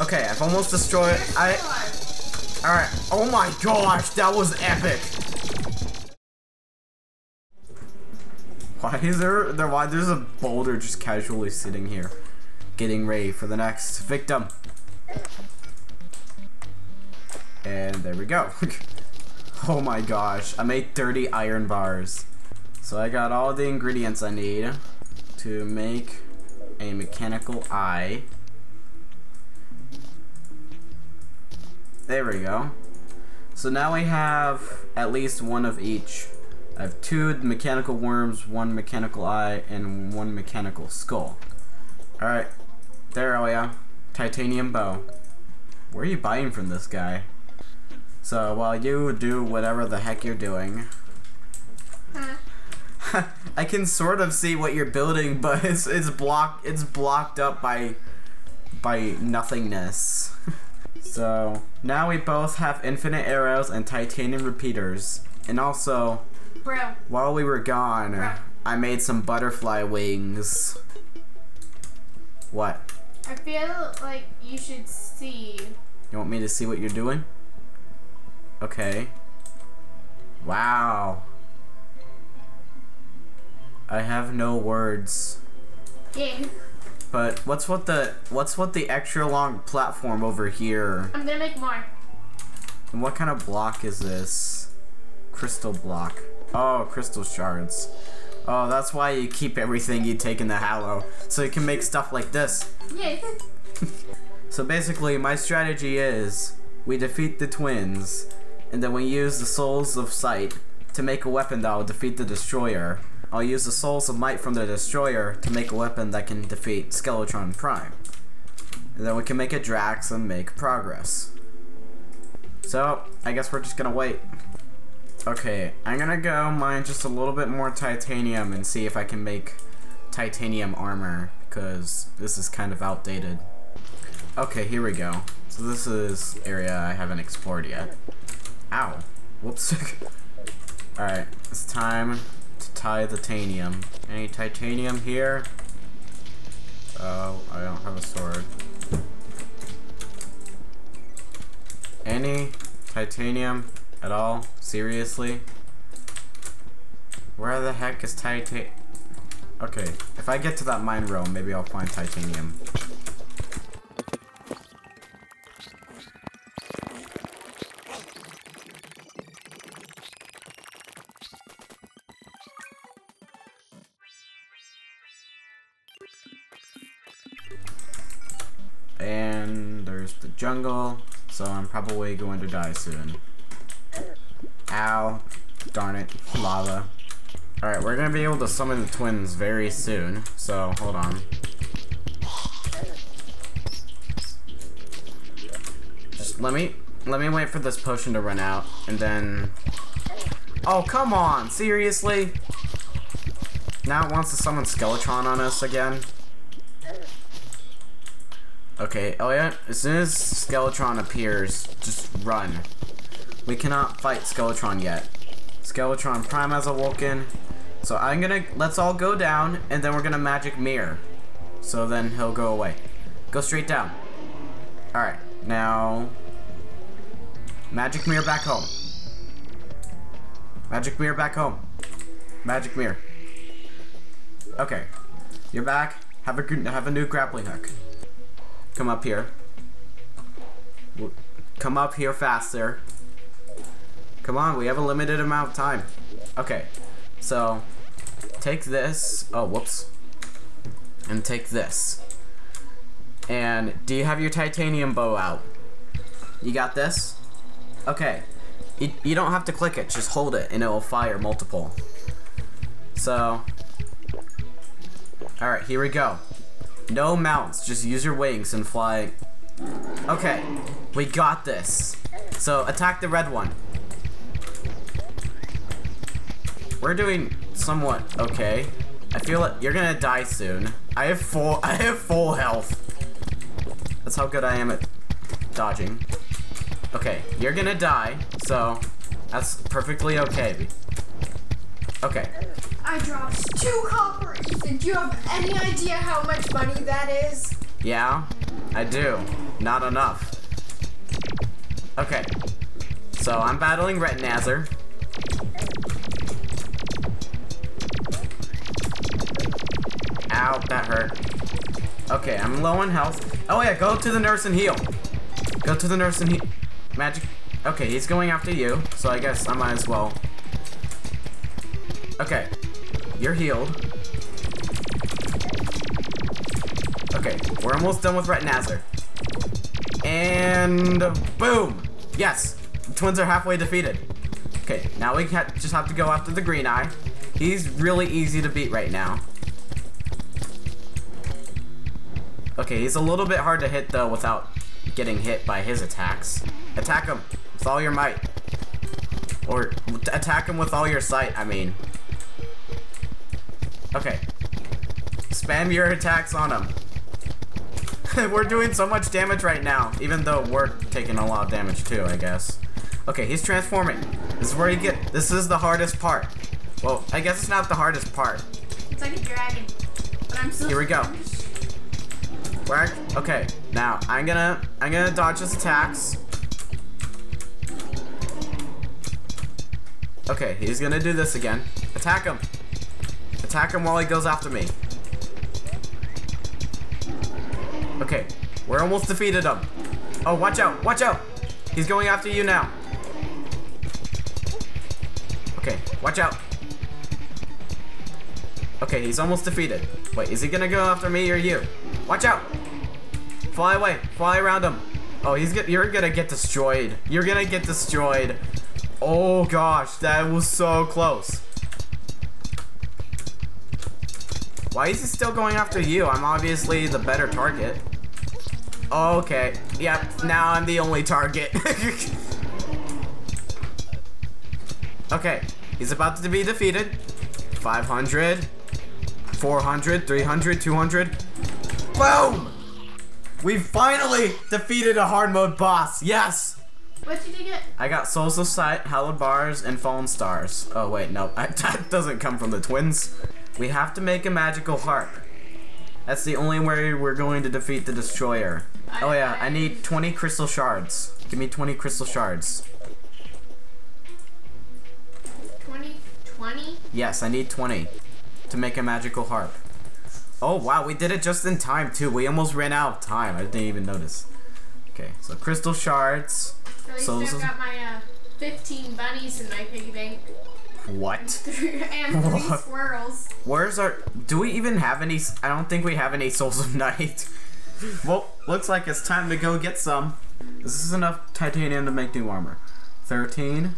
Okay, I've almost destroyed. I. All right. Oh my gosh, that was epic. Why is there there? Why there's a boulder just casually sitting here, getting ready for the next victim? And there we go. oh my gosh, I made 30 iron bars. So I got all the ingredients I need to make a mechanical eye. There we go. So now we have at least one of each. I have two mechanical worms, one mechanical eye, and one mechanical skull. Alright, there oh we are. Titanium bow. Where are you buying from this guy? So while you do whatever the heck you're doing, Huh? I can sort of see what you're building, but it's it's blocked it's blocked up by by nothingness. so now we both have infinite arrows and titanium repeaters. And also, Bro, while we were gone, Right. I made some butterfly wings. What? I feel like you should see. You want me to see what you're doing? Okay. Wow. I have no words. Yeah. But what's what the what's what the extra long platform over here? I'm gonna make more. And what kind of block is this? Crystal block. Oh, crystal shards. Oh, that's why you keep everything you take in the Hallow, so you can make stuff like this. Yeah. So basically, my strategy is we defeat the twins, and then we use the souls of sight to make a weapon that will defeat the destroyer. I'll use the souls of might from the destroyer to make a weapon that can defeat Skeletron Prime. And then we can make a Drax and make progress. So, I guess we're just gonna wait. Okay, I'm gonna go mine just a little bit more titanium and see if I can make titanium armor, because this is kind of outdated. Okay, here we go. So this is area I haven't explored yet. Ow. Whoops. Alright, it's time titanium. Any titanium here? Oh, I don't have a sword. Any titanium at all? Seriously? Where the heck is titan? Okay, if I get to that mine room, maybe I'll find titanium. Jungle, so I'm probably going to die soon. Ow. Darn it. Lava. Alright, we're gonna be able to summon the twins very soon, so hold on. Just let me let me wait for this potion to run out, and then Oh come on, seriously? Now it wants to summon Skeletron on us again? Okay, Elliot, as soon as Skeletron appears, just run. We cannot fight Skeletron yet. Skeletron Prime has awoken. So I'm gonna, let's all go down, and then we're gonna magic mirror. So then he'll go away. Go straight down. Alright, now... Magic mirror back home. Magic mirror back home. Magic mirror. Okay. You're back. Have a, have a new grappling hook. Come up here. Come up here faster. Come on, we have a limited amount of time. Okay, so take this. Oh, whoops. And take this. And do you have your titanium bow out? You got this? Okay. You, you don't have to click it, just hold it and it will fire multiple. So, alright, here we go. No mounts, just use your wings and fly. Okay, we got this. So, attack the red one. We're doing somewhat okay. I feel like you're gonna die soon. I have full I have full health. That's how good I am at dodging. Okay, you're gonna die, so that's perfectly okay. Okay. I dropped two copper, Ethan. Do you have any idea how much money that is? Yeah. I do. Not enough. Okay. So I'm battling Retinazer. Ow, that hurt. Okay, I'm low on health. Oh yeah, go to the nurse and heal. Go to the nurse and heal. Magic. Okay, he's going after you, so I guess I might as well. Okay, you're healed. Okay, we're almost done with Retinazer. And boom! Yes, the twins are halfway defeated. Okay, now we ha just have to go after the green eye. He's really easy to beat right now. Okay, he's a little bit hard to hit though without getting hit by his attacks. Attack him with all your might. Or attack him with all your sight, I mean. Okay. Spam your attacks on him. we're doing so much damage right now, even though we're taking a lot of damage too, I guess. Okay, he's transforming. This is where you get, this is the hardest part. Well, I guess it's not the hardest part. It's like a dragon. But I'm still. Here we go. Where? Okay, now I'm gonna I'm gonna dodge his attacks. Okay, he's gonna do this again. Attack him. Attack him while he goes after me. Okay, we're almost defeated him. Oh, watch out, watch out. He's going after you now. Okay, watch out. Okay, he's almost defeated. Wait, is he gonna go after me or you? Watch out! Fly away, fly around him. Oh, he's get, you're gonna get destroyed. You're gonna get destroyed. Oh gosh, that was so close. Why is he still going after you? I'm obviously the better target. Okay, yep, now I'm the only target. okay, he's about to be defeated. 500, 400, 300, 200. Boom! We finally defeated a hard mode boss. Yes! What did you get? I got Souls of Sight, Hallowed Bars, and Fallen Stars. Oh wait, no, I, that doesn't come from the twins. We have to make a magical harp. That's the only way we're going to defeat the destroyer. Oh yeah, I need 20 crystal shards. Give me 20 crystal shards. 20? 20? Yes, I need 20 to make a magical harp. Oh wow, we did it just in time too. We almost ran out of time. I didn't even notice. Okay, so crystal shards. Souls I've got my uh, 15 bunnies in my piggy bank. What? and three squirrels. Where's our? Do we even have any? I don't think we have any souls of night. well, looks like it's time to go get some. This is enough titanium to make new armor. 13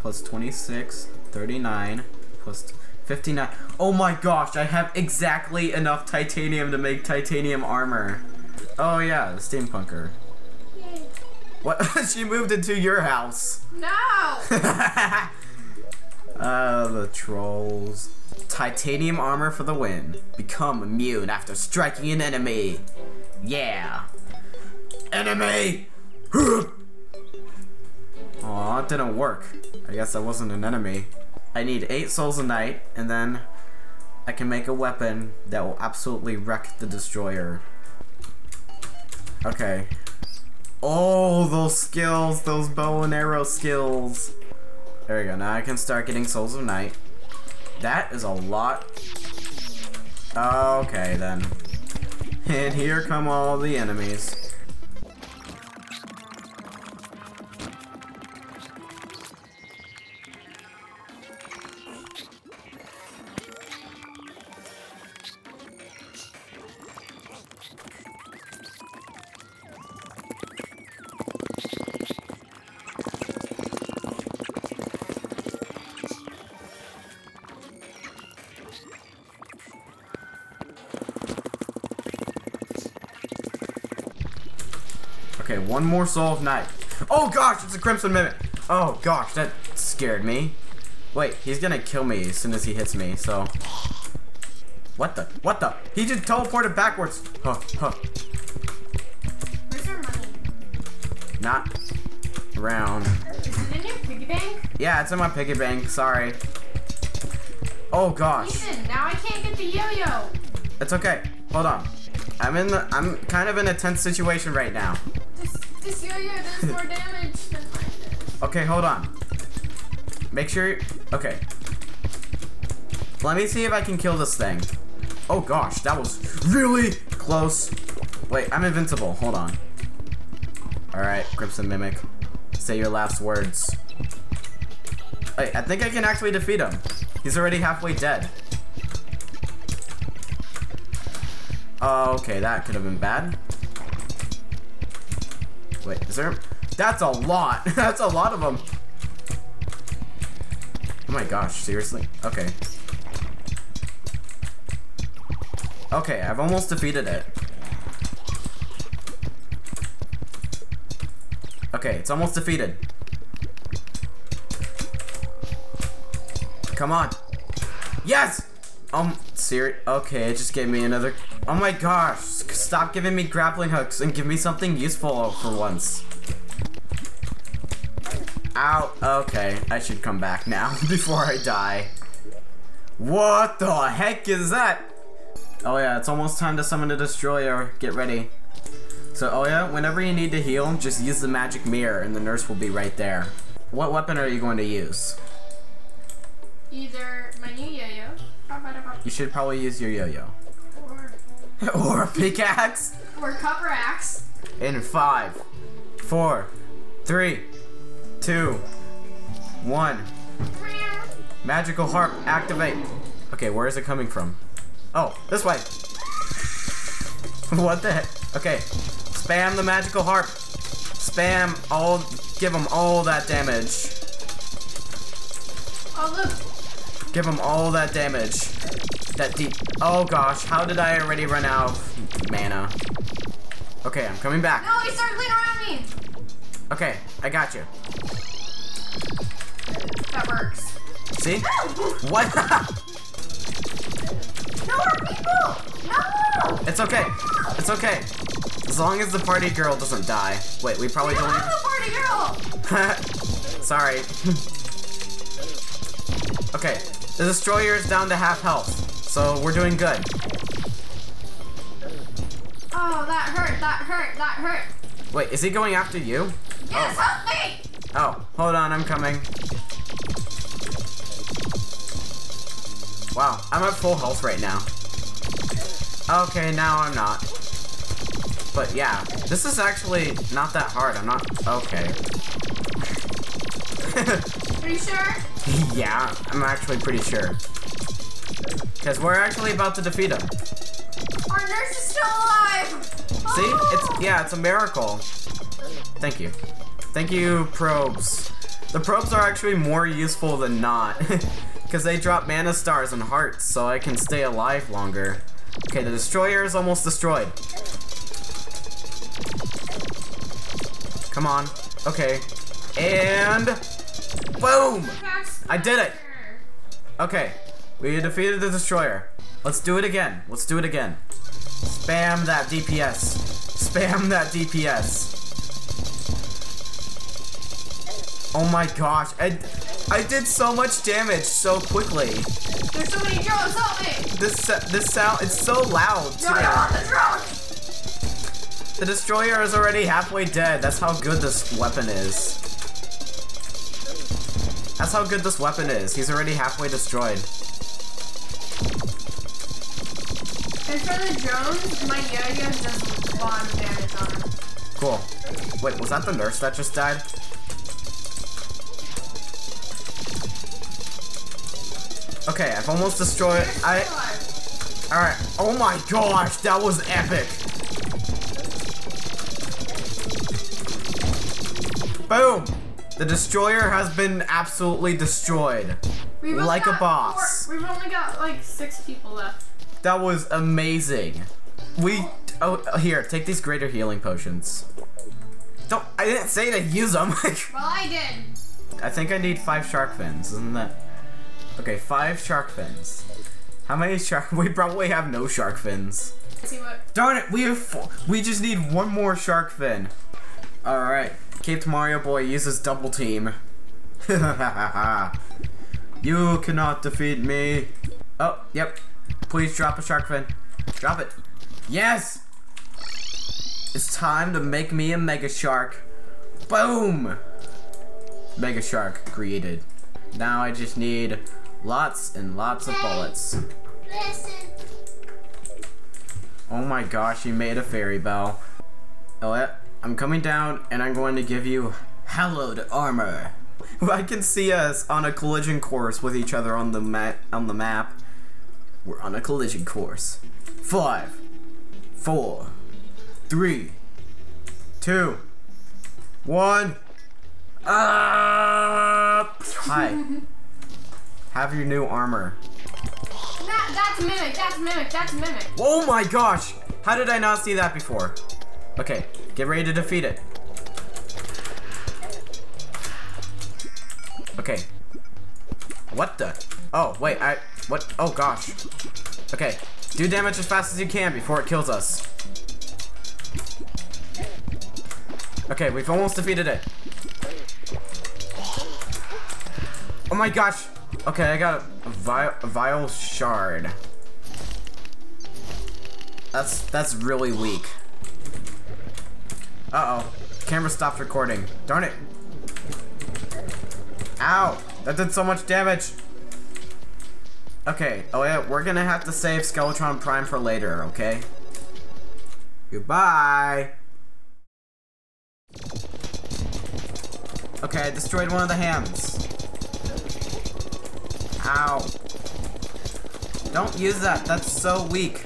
plus 26, 39 plus 59. Oh my gosh, I have exactly enough titanium to make titanium armor. Oh yeah, the steampunker. Yay. What? she moved into your house. No! Uh, the trolls. Titanium armor for the win. Become immune after striking an enemy. Yeah. Enemy! Aw, it didn't work. I guess I wasn't an enemy. I need eight souls a night, and then I can make a weapon that will absolutely wreck the destroyer. Okay. Oh, those skills, those bow and arrow skills. There we go. Now I can start getting Souls of Night. That is a lot. Okay, then. And here come all the enemies. Okay, one more Soul of Night. Oh gosh, it's a Crimson Mimic. Oh gosh, that scared me. Wait, he's gonna kill me as soon as he hits me, so. What the? What the? He just teleported backwards. Huh, huh. Where's our money? Not around. Is it in your piggy bank? Yeah, it's in my piggy bank. Sorry. Oh gosh. Ethan, now I can't get the yo-yo. It's okay. Hold on. I'm in the, I'm kind of in a tense situation right now. More damage than mine. Okay, hold on. Make sure, okay. Let me see if I can kill this thing. Oh gosh, that was really close. Wait, I'm invincible, hold on. Alright, Crimson Mimic. Say your last words. Wait, I think I can actually defeat him. He's already halfway dead. Oh, okay, that could have been bad. Wait, is there? That's a lot. That's a lot of them. Oh my gosh, seriously? Okay. Okay, I've almost defeated it. Okay, it's almost defeated. Come on. Yes! Um, serious? Okay, it just gave me another. Oh my gosh! Stop giving me grappling hooks and give me something useful for once. Ow. Okay, I should come back now before I die. What the heck is that? Oh yeah, it's almost time to summon a destroyer. Get ready. So, oh yeah, whenever you need to heal, just use the magic mirror and the nurse will be right there. What weapon are you going to use? Either my new yo-yo, You should probably use your yo-yo. or, a pickaxe. or copper axe. In five, four, three, two, one. Magical harp, activate. Okay, where is it coming from? Oh, this way. what the heck? Okay, spam the magical harp. Spam all, give them all that damage. Oh look, Give them all that damage. That deep. Oh gosh, how did I already run out of mana? Okay, I'm coming back. no, he's circling around me. Okay, I got you. That works. See? What? no more people. No. it's okay. It's okay. As long as the party girl doesn't die. Wait, we probably We don't don't. have the party girl. Sorry. okay, the destroyer is down to half health, so we're doing good. Oh, that hurt. That hurt. That hurt. Wait, is he going after you? Yes, oh. help me. Oh, hold on, I'm coming. Wow, I'm at full health right now. Okay, now I'm not. But yeah, this is actually not that hard. I'm not. Okay. Are you sure? yeah, I'm actually pretty sure. Because we're actually about to defeat him. Our nurse is still alive. See? Oh! It's yeah, it's a miracle. Thank you. Thank you, probes. The probes are actually more useful than not. Because they drop mana stars and hearts, so I can stay alive longer. Okay, the destroyer is almost destroyed. Come on. Okay. And boom! I did it! Okay, we defeated the destroyer. Let's do it again. Let's do it again. Spam that DPS. Spam that DPS. Oh my gosh, I, I did so much damage so quickly. There's so many drones. Help me. This this sound it's so loud No, I want the drone. The destroyer is already halfway dead. That's how good this weapon is. That's how good this weapon is. He's already halfway destroyed. For the drones, my yo-yo does a lot of damage on them. Cool. Wait, was that the nurse that just died? Okay, I've almost destroyed. I. All right. Oh my gosh, that was epic. Boom. The destroyer has been absolutely destroyed. Like a boss. we've only got like six people left. That was amazing. We. Oh, here, take these greater healing potions. Don't. I didn't say to use them. Well, I did. I think I need five shark fins, isn't that? Okay, five shark fins. How many shark? We probably have no shark fins. See what. Darn it, we have four. We just need one more shark fin. All right, Caped Mario Boy uses double team. you cannot defeat me. Oh, yep. Please drop a shark fin. Drop it. Yes! It's time to make me a Mega Shark. Boom! Mega Shark created. Now I just need lots and lots of bullets. Listen. Oh my gosh, you made a fairy bell. Elliot, I'm coming down and I'm going to give you hallowed armor. I can see us on a collision course with each other on the map on the map. We're on a collision course. Five, four, three, two, one. Ah! Hi. Have your new armor. That, that's mimic. That's mimic. That's mimic. Oh my gosh! How did I not see that before? Okay, get ready to defeat it. Okay. What the? Oh, wait, I. What? Oh gosh. Okay, do damage as fast as you can before it kills us. Okay, we've almost defeated it. Oh my gosh! Okay, I got a, vi a vile shard. That's that's really weak. Uh oh, camera stopped recording. Darn it! Ow! That did so much damage. Okay, oh yeah, we're gonna have to save Skeletron Prime for later, okay? Goodbye. Okay, I destroyed one of the hams. Ow. Don't use that. That's so weak.